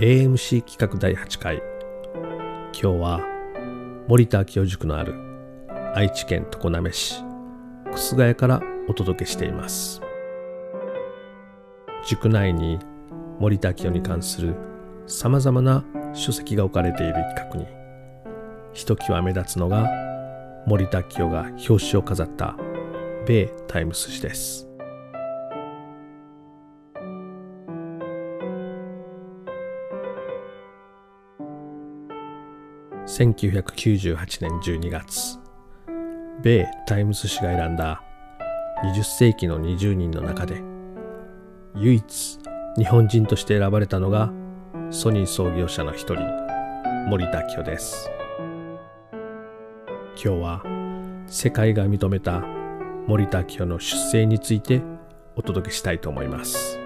AMC 企画第8回。今日は森田明夫塾のある愛知県常滑市楠ヶ谷からお届けしています。塾内に森田明夫に関するさまざまな書籍が置かれている一角にひときわ目立つのが森田明夫が表紙を飾った米タイムス紙です。1998年12月。米タイム誌が選んだ20世紀の20人の中で唯一日本人として選ばれたのがソニー創業者の一人盛田昭夫です。今日は世界が認めた盛田昭夫の出生についてお届けしたいと思います。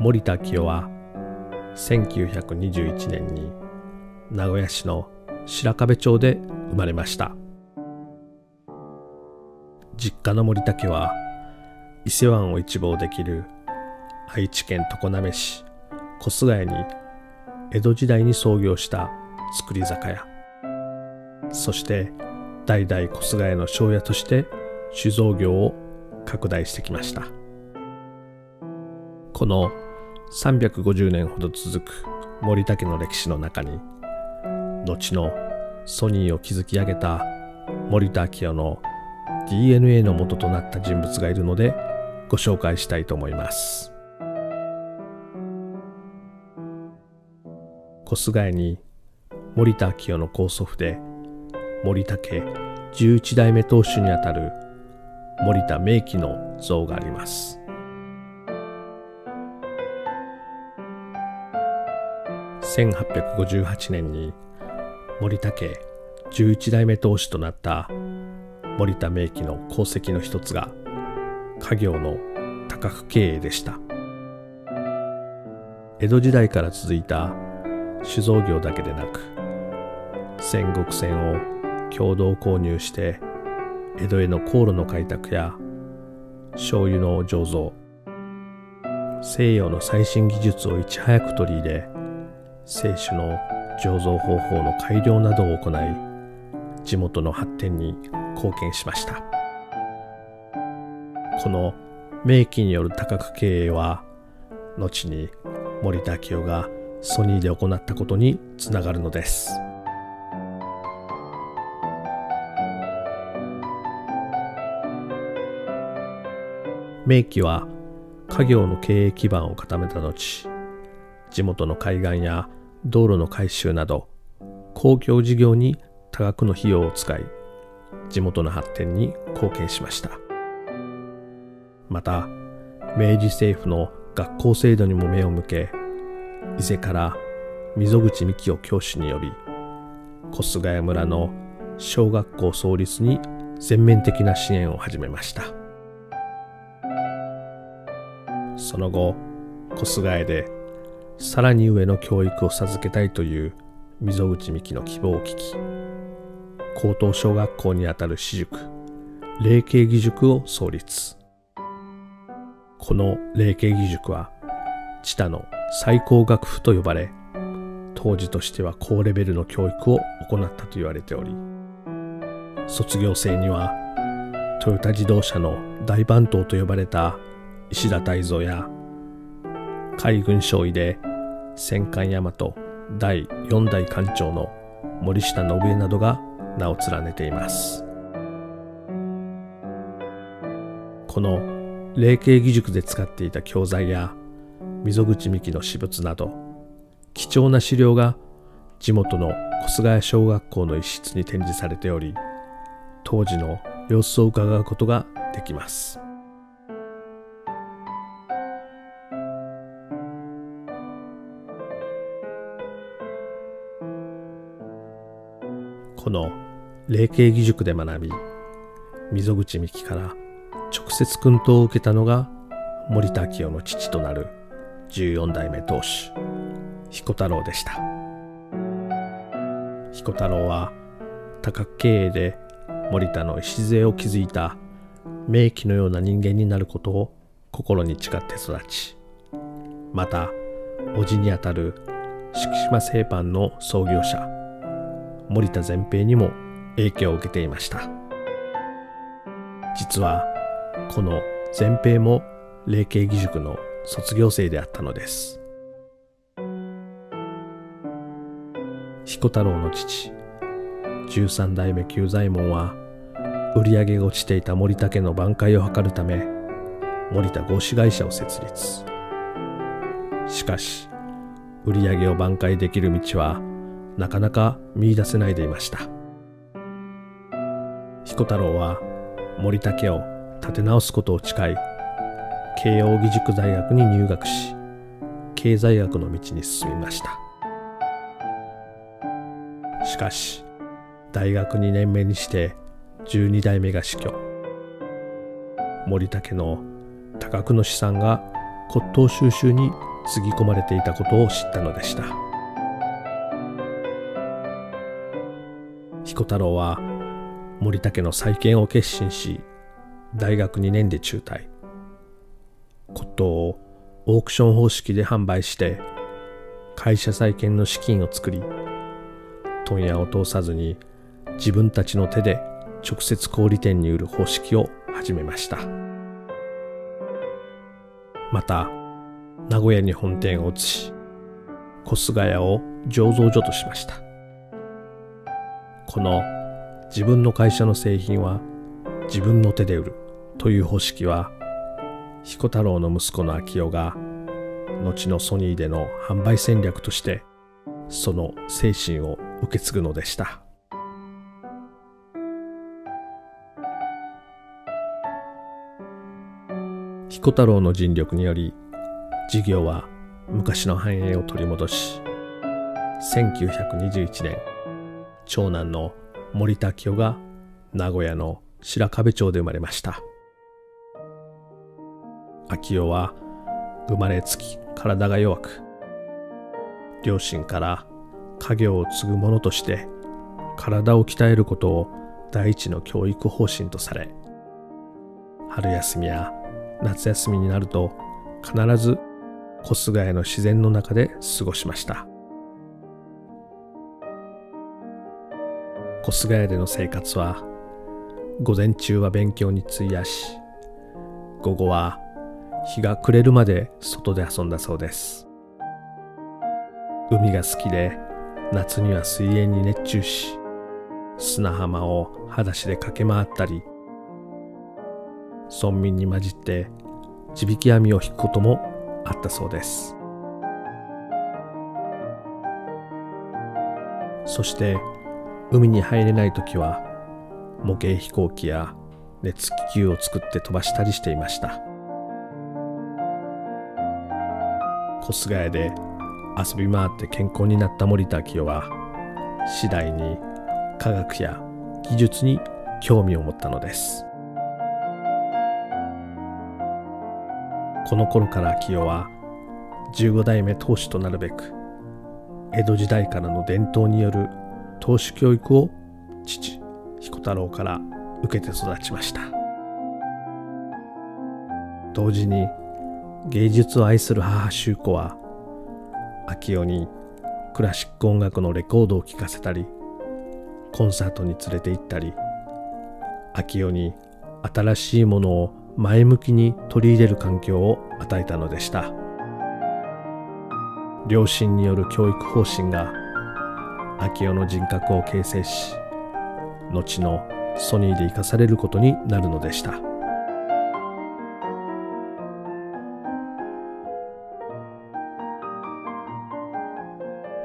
森田清は1921年に名古屋市の白壁町で生まれました。実家の森田家は伊勢湾を一望できる愛知県常滑市小菅谷に江戸時代に創業した造り酒屋。そして代々小菅谷の庄屋として酒造業を拡大してきました。この350年ほど続く森田家の歴史の中に後のソニーを築き上げた森田明夫の DNA の元となった人物がいるのでご紹介したいと思います。小菅谷に森田明夫の高祖父で森田家11代目当主にあたる森田明記の像があります。1858年に森田家11代目当主となった森田明記の功績の一つが家業の多角経営でした。江戸時代から続いた酒造業だけでなく戦国船を共同購入して江戸への航路の開拓や醤油の醸造西洋の最新技術をいち早く取り入れ清酒の醸造方法の改良などを行い地元の発展に貢献しました。この名機による多角経営は後に森田清がソニーで行ったことにつながるのです。名機は家業の経営基盤を固めた後地元の海岸や道路の改修など公共事業に多額の費用を使い地元の発展に貢献しました。また明治政府の学校制度にも目を向け伊勢から溝口美紀を教師に呼び小菅谷村の小学校創立に全面的な支援を始めました。その後小菅谷でさらに上の教育を授けたいという溝口美紀の希望を聞き高等小学校にあたる私塾霊慶義塾を創立。この霊慶義塾は知多の最高学府と呼ばれ当時としては高レベルの教育を行ったと言われており卒業生にはトヨタ自動車の大番頭と呼ばれた石田泰造や海軍少尉で戦艦大和第4代艦長の森下信江などが名を連ねています。この霊慶義塾で使っていた教材や溝口美紀の私物など貴重な資料が地元の小菅谷小学校の一室に展示されており当時の様子を伺うことができます。の霊慶義塾で学び溝口美紀から直接訓導を受けたのが森田清の父となる14代目当主彦太郎でした。彦太郎は多角経営で森田の礎を築いた名器のような人間になることを心に誓って育ちまた叔父にあたる敷島製パンの創業者森田善平にも影響を受けていました。実はこの善平も霊慶義塾の卒業生であったのです。彦太郎の父13代目久左衛門は売り上げが落ちていた森田家の挽回を図るため森田合資会社を設立。しかし売り上げを挽回できる道はなかなか見出せないでいました。彦太郎は森田家を立て直すことを誓い慶應義塾大学に入学し経済学の道に進みました。しかし大学2年目にして12代目が死去。森田家の多額の資産が骨董収集につぎ込まれていたことを知ったのでした。彦太郎は森田家の再建を決心し大学2年で中退。骨董をオークション方式で販売して会社再建の資金を作り問屋を通さずに自分たちの手で直接小売店に売る方式を始めました。また名古屋に本店を移し小菅谷を醸造所としました。この自分の会社の製品は自分の手で売るという方式は彦太郎の息子の昭夫が後のソニーでの販売戦略としてその精神を受け継ぐのでした。彦太郎の尽力により事業は昔の繁栄を取り戻し1921年長男の森田清が名古屋の白壁町で生まれました。昭夫は生まれつき体が弱く両親から家業を継ぐ者として体を鍛えることを第一の教育方針とされ春休みや夏休みになると必ず小菅谷の自然の中で過ごしました。小菅谷での生活は午前中は勉強に費やし午後は日が暮れるまで外で遊んだそうです。海が好きで夏には水泳に熱中し砂浜を裸足で駆け回ったり村民に混じって地引き網を引くこともあったそうです。そして海に入れない時は模型飛行機や熱気球を作って飛ばしたりしていました。小菅谷で遊び回って健康になった森田明は次第に科学や技術に興味を持ったのです。この頃から明夫は15代目当主となるべく江戸時代からの伝統による当主教育を父彦太郎から受けて育ちました。同時に芸術を愛する母修子は明夫にクラシック音楽のレコードを聴かせたりコンサートに連れて行ったり明夫に新しいものを前向きに取り入れる環境を与えたのでした。両親による教育方針が明夫の人格を形成し後のソニーで生かされることになるのでした。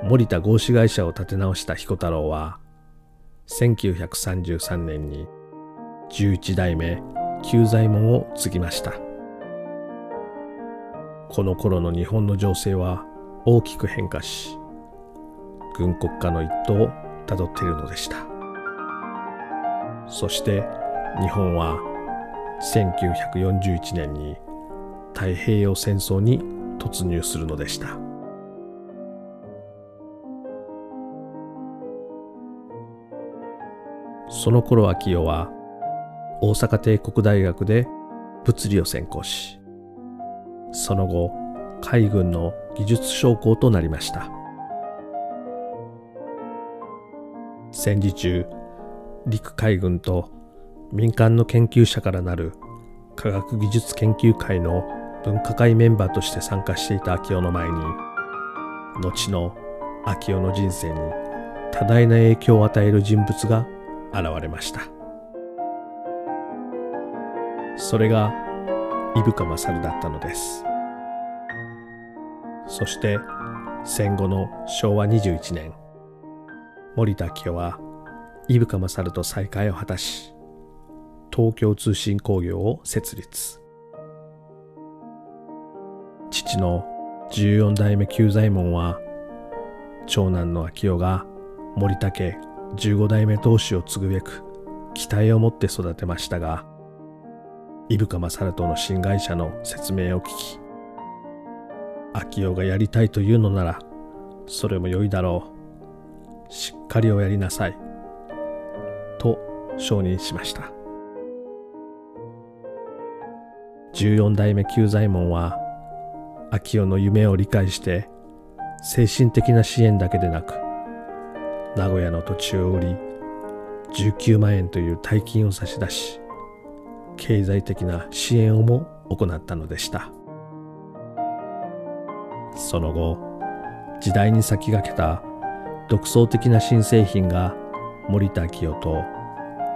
森田合資会社を立て直した彦太郎は1933年に11代目旧左衛門を継ぎました。この頃の日本の情勢は大きく変化し軍国家の一途をたどっているのでした。そして日本は1941年に太平洋戦争に突入するのでした。その頃昭夫は大阪帝国大学で物理を専攻しその後海軍の技術将校となりました。戦時中陸海軍と民間の研究者からなる科学技術研究会の分科会メンバーとして参加していた秋夫の前に後の秋夫の人生に多大な影響を与える人物が現れました。それが伊深勝だったのです。そして戦後の昭和21年。森田清は伊深勝と再会を果たし東京通信工業を設立。父の14代目久左衛門は長男の昭夫が森田家15代目当主を継ぐべく期待を持って育てましたが伊深勝との新会社の説明を聞き昭夫がやりたいというのならそれも良いだろう。しっかりをやりなさい。と承認しました。14代目久左衛門は昭夫の夢を理解して精神的な支援だけでなく名古屋の土地を売り19万円という大金を差し出し経済的な支援をも行ったのでした。その後時代に先駆けた独創的な新製品が森田清と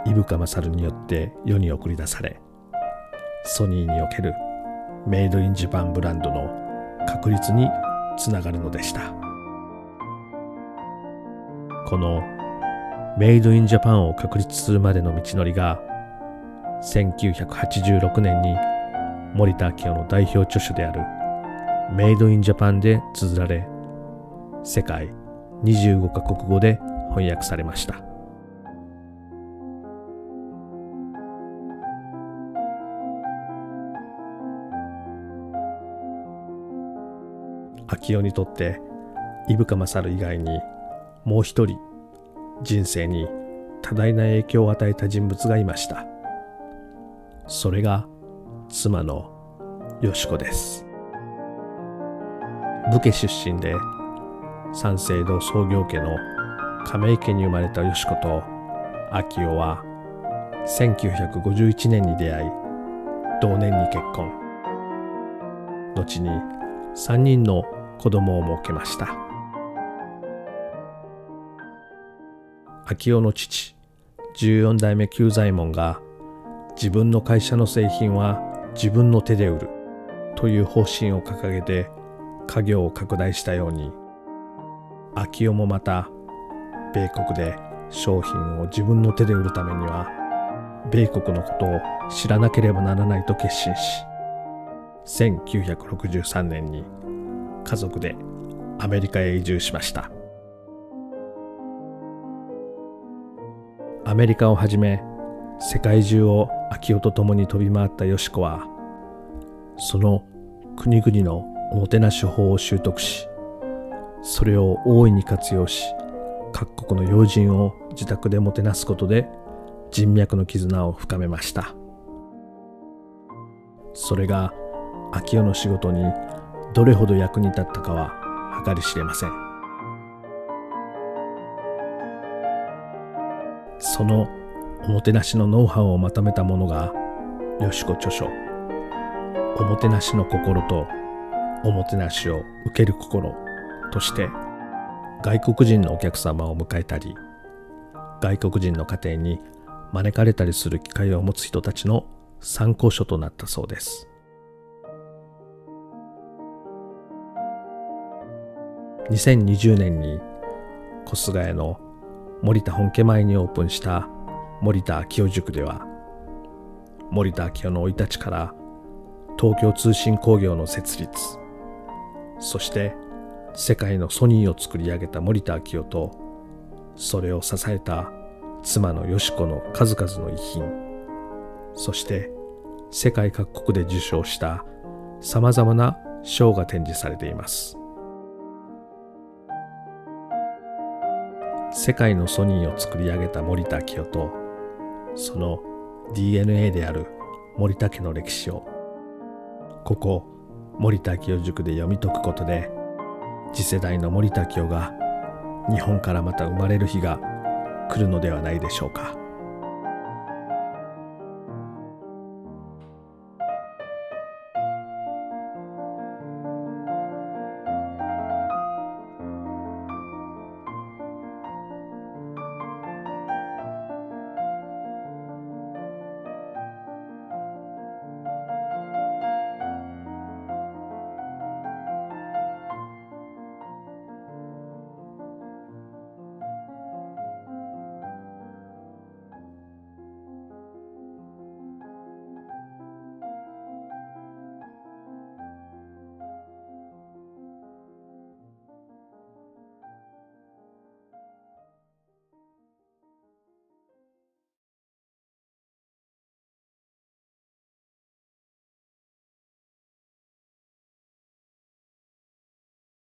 伊深勝によって世に送り出されソニーにおけるメイドインジャパンブランドの確立につながるのでした。このメイドインジャパンを確立するまでの道のりが1986年に森田明の代表著書であるメイドインジャパンで綴られ世界25カ国語で翻訳されました。昭夫にとって伊深勝以外にもう一人人生に多大な影響を与えた人物がいました。それが妻のよし子です。武家出身で三省堂創業家の亀井家に生まれたよし子と昭夫は1951年に出会い同年に結婚。後に3人の子供を設けました。昭夫の父14代目久左衛門が自分の会社の製品は自分の手で売るという方針を掲げて家業を拡大したように昭夫もまた米国で商品を自分の手で売るためには米国のことを知らなければならないと決心し1963年に家族でアメリカへ移住しました。アメリカをはじめ世界中を昭夫と共に飛び回ったよし子はその国々のおもてなし法を習得しそれを大いに活用し各国の要人を自宅でもてなすことで人脈の絆を深めました。それが昭夫の仕事にどれほど役に立ったかは計り知れません。そのおもてなしのノウハウをまとめたものがよしこ著書。おもてなしの心とおもてなしを受ける心。として外国人のお客様を迎えたり外国人の家庭に招かれたりする機会を持つ人たちの参考書となったそうです。2020年に小菅谷の森田本家前にオープンした森田昭夫塾では森田昭夫の生い立ちから東京通信工業の設立そして世界のソニーを作り上げた森田昭夫とそれを支えた妻のよし子の数々の遺品そして世界各国で受賞したさまざまな賞が展示されています。世界のソニーを作り上げた森田清とその DNA である森田家の歴史をここ森田清塾で読み解くことで次世代の森田清が日本からまた生まれる日が来るのではないでしょうか。